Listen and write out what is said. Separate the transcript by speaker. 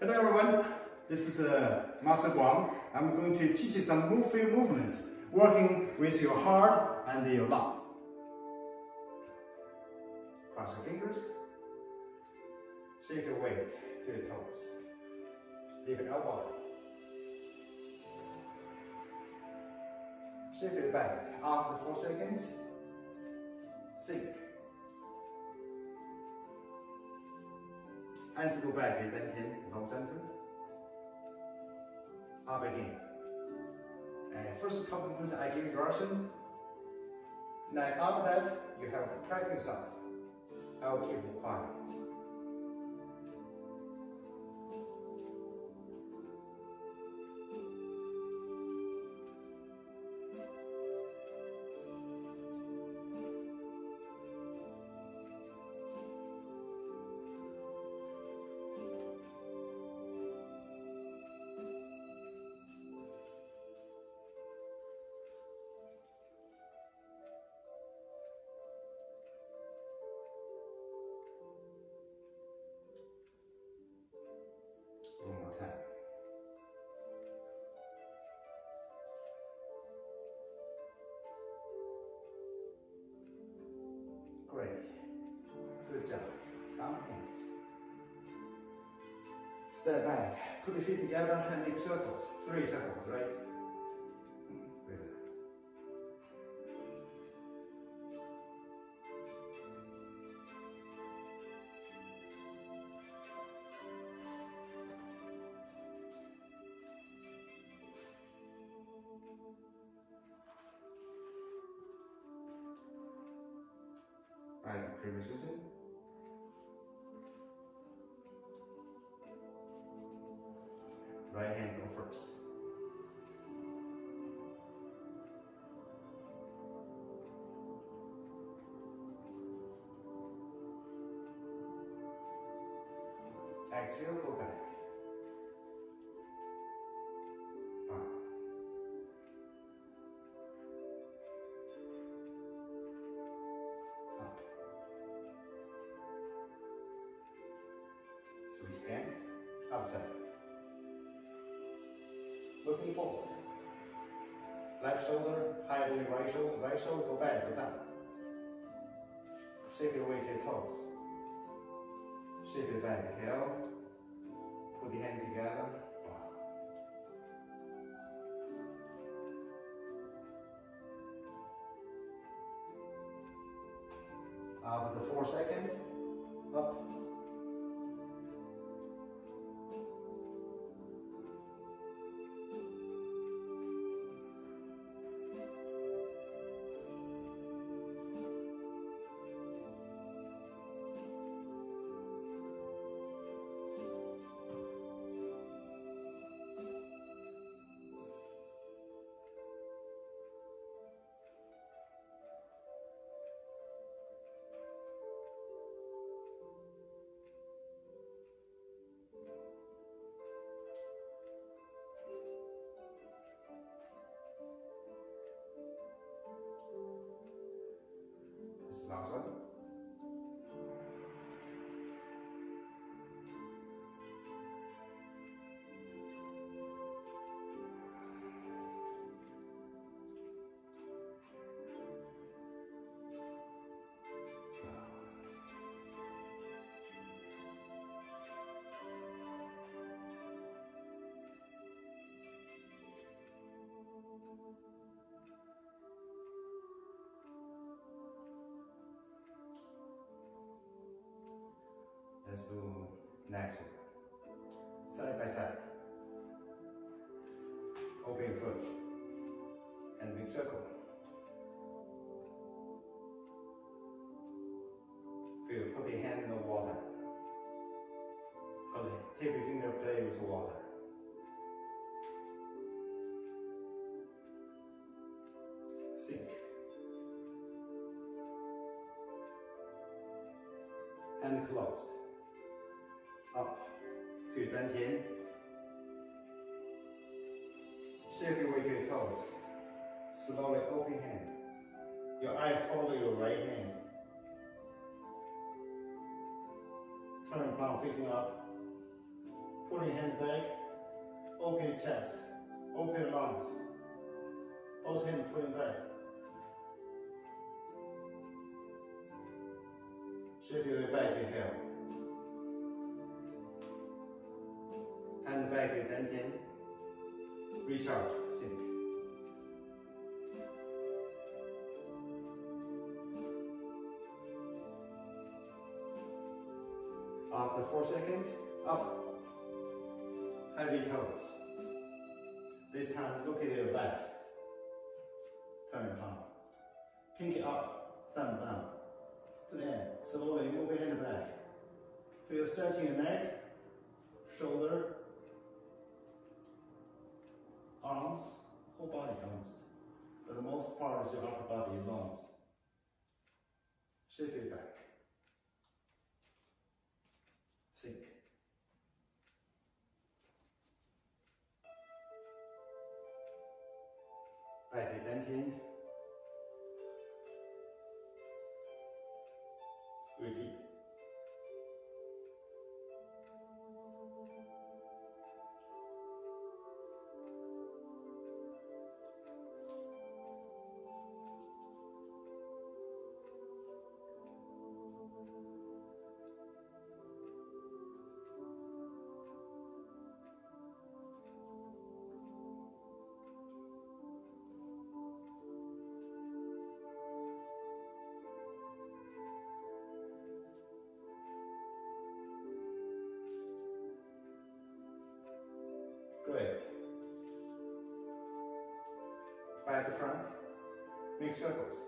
Speaker 1: Hello everyone, this is uh, Master Guang. I'm going to teach you some move movements working with your heart and your lungs. Cross your fingers, shake your weight to the toes, lift your elbow, shift your back after 4 seconds, sink. Hands go back, then in the long center. Up again. And first couple moves I give you direction. Now after that, you have to practice yourself. I will keep it quiet. Step back. Put your feet together and make circles. Three circles, right? Relax. Right, previous position. Right hand go first. Exhale, go back. One. Up. Switch again. Outside. Looking forward. Left shoulder higher than your right shoulder. Right shoulder go back, go down. Shift your weight to your toes. Shift it back, heel. Put the hand together. Wow. After the four second, up. Last one. Let's do next one. Side by side. Open foot. And make circle. Feel, put your hand in the water. Put it, tip your finger, play with the water. Sink. Hand closed. Up to 丹田. Shift your weight to your toes. Slowly open hand. Your eye follow your right hand. Turn palm facing up.
Speaker 2: Pulling hand back, open chest, open lungs. Both hands pulling back. Shift your back inhale.
Speaker 1: Back in dantian. Reach out, sink. After four seconds, up. Heavy toes. This time, look at your back.
Speaker 2: Turn palm. Pinky up, thumb down. To the. Slowly move your hand back. Feel stretching your neck, shoulder, arms, whole body almost. But the most part is your upper body, lungs.
Speaker 1: Shift it back. Sink. Back to dantian. Back to front. Make circles.